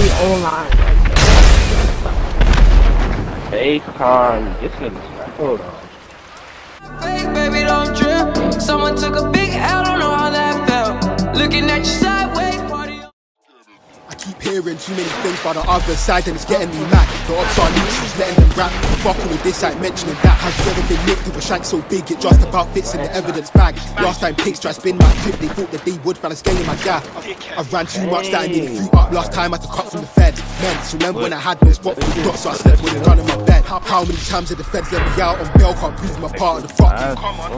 literally online. Akon, this nigga's hold on. Fake, baby, don't trip. Someone took a big L, don't know how that felt. Looking at you hearing too many things by the other side and it's getting me mad. The ops are neutral, letting them rap. Fucking with this, ain't mentioning that. Have you ever been nicked with a shank so big it just about fits in the evidence bag? Last time pigs tried spin my clip, they thought that they would, fell scaling my gaff. I ran too much that I nearly threw up last time I had to cut from the fed. Men, remember when I had no spot for the dots, so I slept with a gun in my bed. How, how many times did the feds let me out on bail? Can't prove my part of the fuck.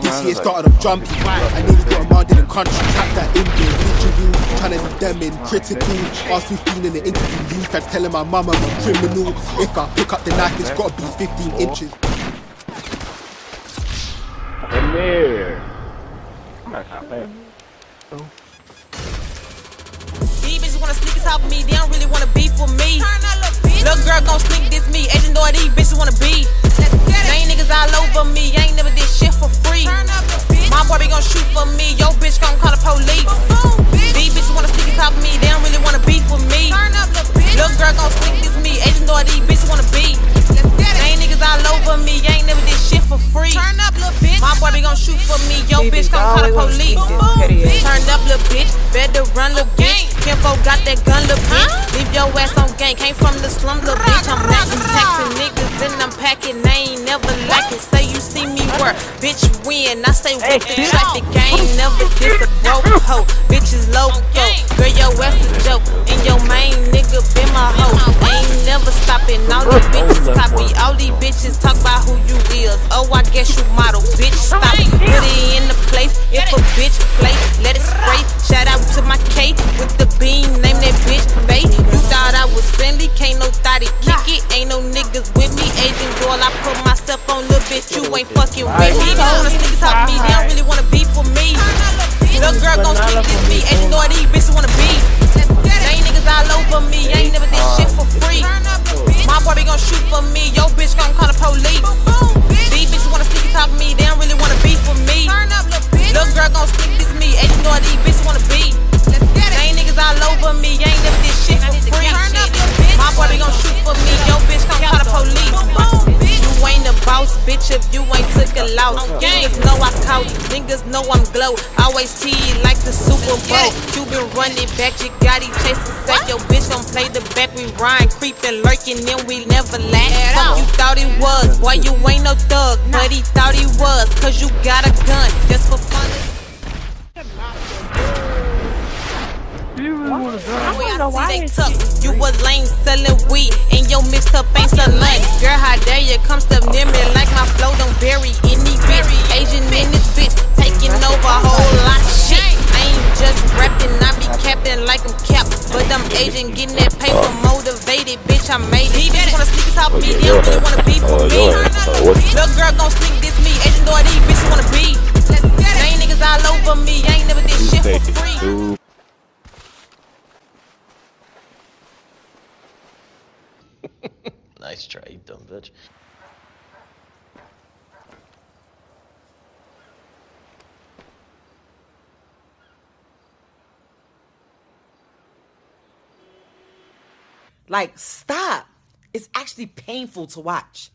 This year started off jumpy. I nearly got remanded in country, tap that in there, injury, trying to leave them in critical. R15 in the interview, you feds telling my mum I'm a criminal. If I pick up the knife, it's gotta be 15 inches. Come here. I'm not stopping. These bitches wanna sneak us off me, they don't really wanna gon' sneak this me, Agent Door, these bitches wanna be. Main niggas all over me, I ain't never did shit for free. My boy be gon' shoot for me, yo bitch gon' call the police. These bitches wanna sneak us off me, they don't really wanna be for me. Little girl gon' sneak this me, Agent Door, these me, yo bitch gon' call the police. Turned up, little bitch, better run, little bitch. Kinfo got that gun, little bitch. Leave your ass on gang, came from the slum, little bitch. I'm maxing, taxing niggas, and I'm packing. I ain't never lacking. Say you see me work, bitch win. I stay with the traffic, I ain't never diss a broke hoe. Bitches loco, girl, your ass a joke, and your main nigga been my hoe. I ain't never stopping, all these bitches bitch play, let it spray. Shout out to my K with the beam, name that bitch Bay. You thought I was friendly, can't no thotty kick it. Ain't no niggas with me, agent girl. I put myself on, little bitch. You ain't fucking with me. They wanna sneak me, they don't really wanna be for me. Little girl gon' sneak this me, agent girl. These bitches wanna be. Ain't niggas all over me, I ain't never did shit for free. My boy be gon' shoot for me, yo ain't took a. Niggas know I couch, niggas know I'm glow. Always T like the Super Bowl. You been running back, you got each chasing sack. Yo bitch gon' play the back, we rhyme, creeping, lurking, and we never lack. Fuck you thought he was, boy, you ain't no thug, but he thought he was, cause you got a gun just for fun. Way I see they tuck. You was lame selling weed, and your mixed up ain't so lunch. Girl, how dare you come step near me like my flow don't vary any I'm getting that paper motivated, bitch. I made it. These bitches wanna sneak us off me, they don't really wanna be for me. Little girl gon' sneak this me, Asian door, these bitches wanna be. Ain't niggas all over me, I ain't never did shit for free. nice try, you dumb bitch. Like, stop. It's actually painful to watch.